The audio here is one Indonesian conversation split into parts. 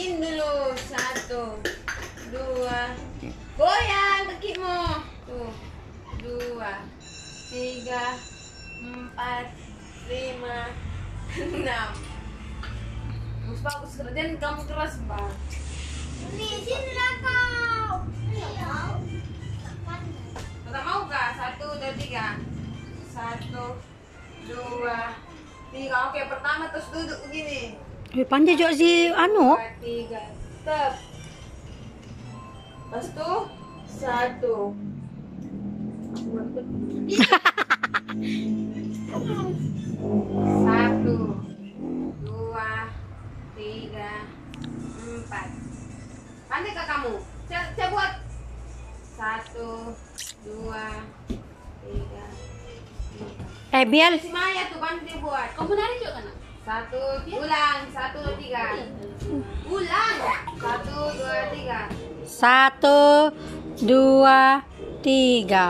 begini dulu. Satu, dua, goyang kakimu. Tuh, dua, tiga, empat, lima, enam. Bagus bagus kerjaan kamu keras bang. Nih, sini lah kau. Kita mau kah? Satu, dua, tiga. Satu, dua, tiga. Oke, pertama terus duduk begini. Eh, pandai juga si anu. Tiga. Step. Lepas itu satu. Satu, dua, tiga, empat. Pandai kah kamu? Saya, saya buat. Satu, dua, tiga, empat. Eh, biar Si Maya tuh pandai buat. Kamu nari juga kan? Satu, ulang. Satu, dua, tiga. Ulang. Satu, dua, tiga. satu, dua, tiga.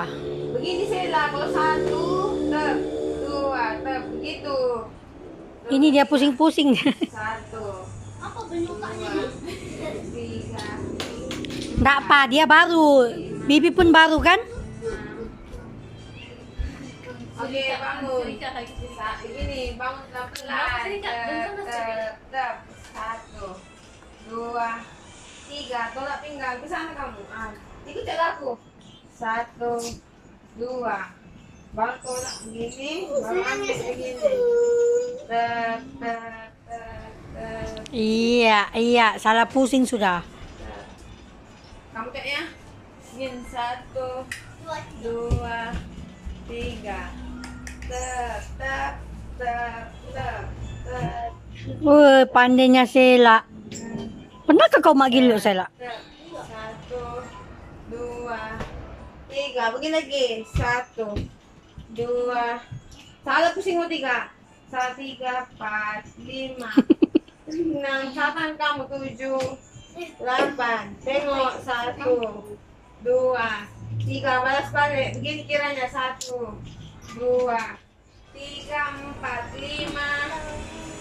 Begini Sela, kalau satu, tep, dua, tep, begitu. Ini dia pusing-pusing. Satu, Apa bentuknya? dua, tiga, Enggak apa, dia baru. Bibi pun baru kan? Oke, bangun. Begini, bangun pelan-pelan. Tep. Satu, dua, tiga. Tolak pinggang. Ke sana kamu. Ah, aku. Satu, dua. Baru tolak begini, baru ambil begini. Iya, iya, salah pusing sudah. Kamu kayaknya Begini, satu, dua, tiga. Woi, pandainya Sela. Pernahkah kau magilo Sela? Satu, dua, tiga. Begini lagi. Satu, dua. Salah pusing tiga. Satu, tiga, empat, lima, enam. Kapan kamu tujuh, delapan. Tengok satu, dua, tiga. Balas balik. Begini kiranya satu, dua, tiga, empat, lima.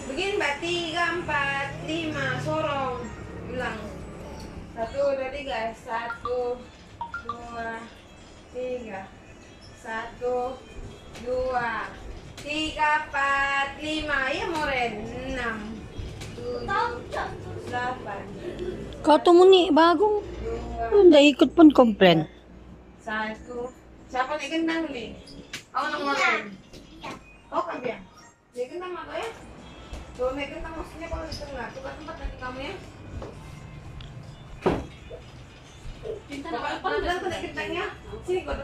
Begini mbak tiga, empat, lima. Sorong. Ulang. Satu, dua, tiga. Satu, dua, tiga. Satu, dua, tiga, empat, lima. Iya, Moren. Enam, tujuh, delapan, Kau tuh muni bagus. dua, Udah ikut pun komplain. satu. Siapa nih gendang nih? Kan dia? Dia gendang apa ya? Tuh, naik gendang maksudnya kalau di tengah. Tukar tempat nanti kamu ya. Apa? pelan-pelan kena gendangnya. Sini, kau